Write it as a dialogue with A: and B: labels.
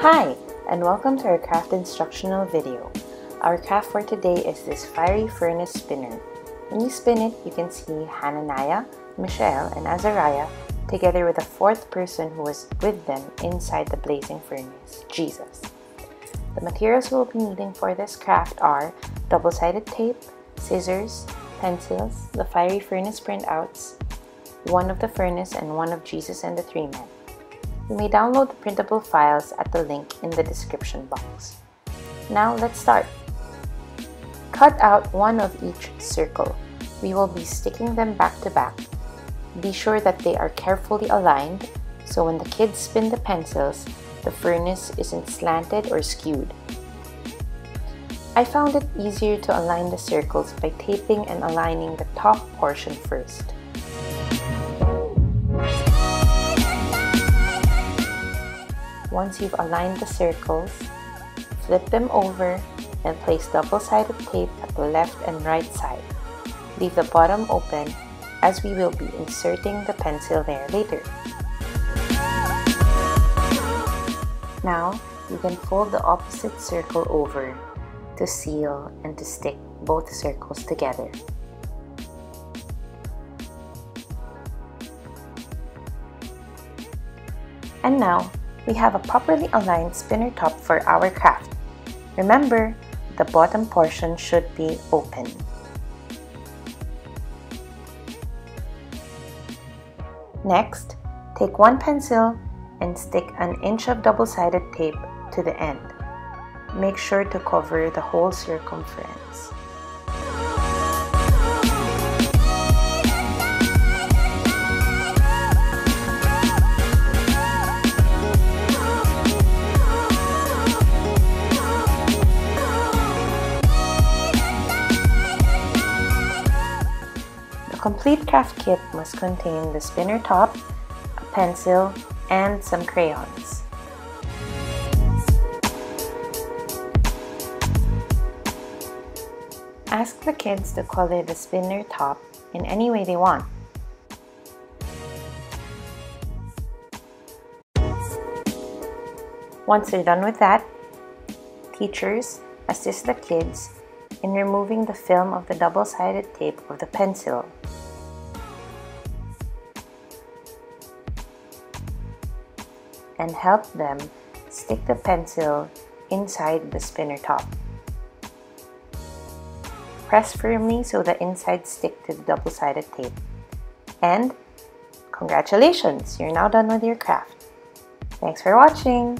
A: Hi, and welcome to our craft instructional video. Our craft for today is this fiery furnace spinner. When you spin it, you can see Hananiah, Mishael, and Azariah together with a fourth person who was with them inside the blazing furnace, Jesus. The materials we'll be needing for this craft are double-sided tape, scissors, pencils, the fiery furnace printouts, one of the furnace and one of Jesus and the three men. You may download the printable files at the link in the description box. Now let's start. Cut out one of each circle. We will be sticking them back to back. Be sure that they are carefully aligned so when the kids spin the pencils, the furnace isn't slanted or skewed. I found it easier to align the circles by taping and aligning the top portion first. Once you've aligned the circles, flip them over and place double-sided tape at the left and right side. Leave the bottom open as we will be inserting the pencil there later. Now, you can fold the opposite circle over to seal and to stick both circles together. And now, we have a properly aligned spinner top for our craft. Remember, the bottom portion should be open. Next, take one pencil and stick an inch of double-sided tape to the end. Make sure to cover the whole circumference. Complete craft kit must contain the spinner top, a pencil, and some crayons. Ask the kids to color the spinner top in any way they want. Once they're done with that, teachers assist the kids in removing the film of the double-sided tape of the pencil. And help them stick the pencil inside the spinner top. Press firmly so the inside stick to the double-sided tape. And congratulations, you're now done with your craft. Thanks for watching!